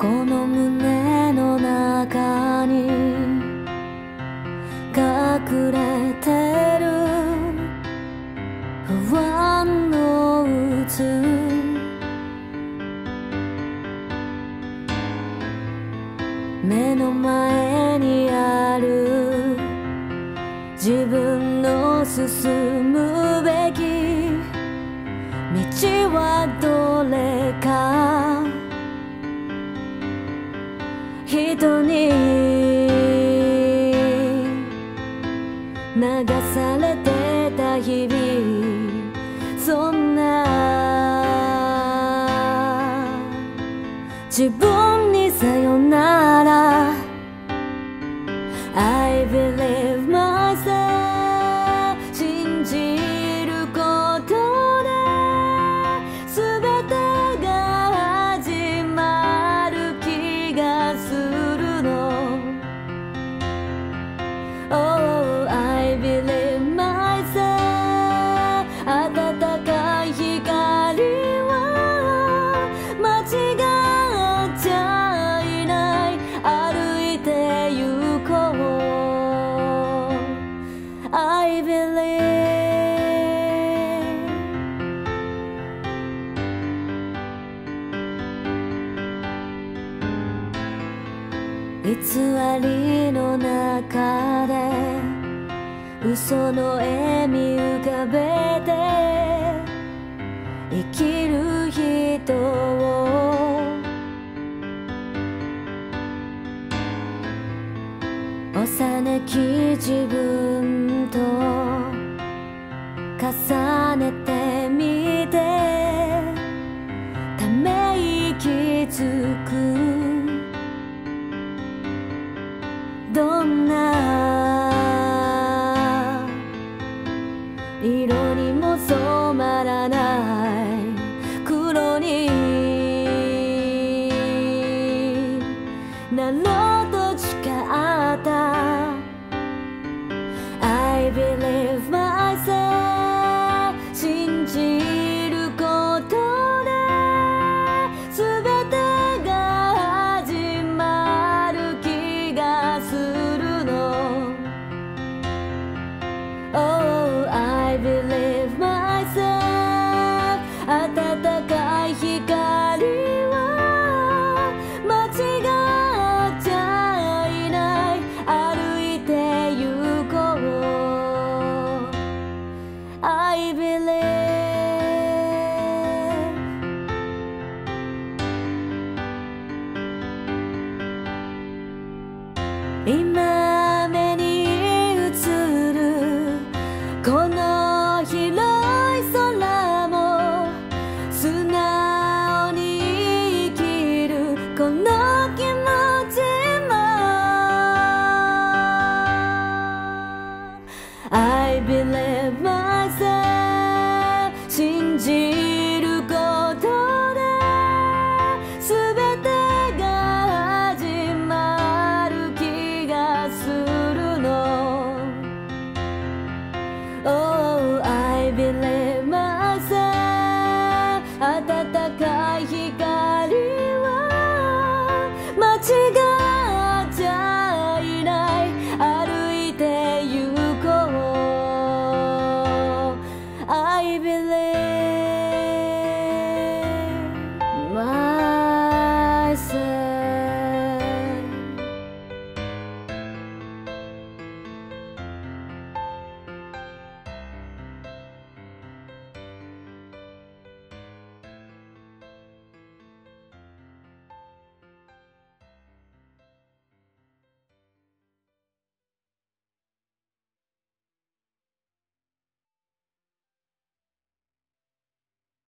この胸の中に隠れてる不安の渦目の前にある自分の進むべき道はどれか流されてた日々。そんな自分にさよなら。偽りの中で嘘の笑み浮かべて生きる人を。幼き自分と重ねてどんな色にも染まらない黒になろうこの気持ち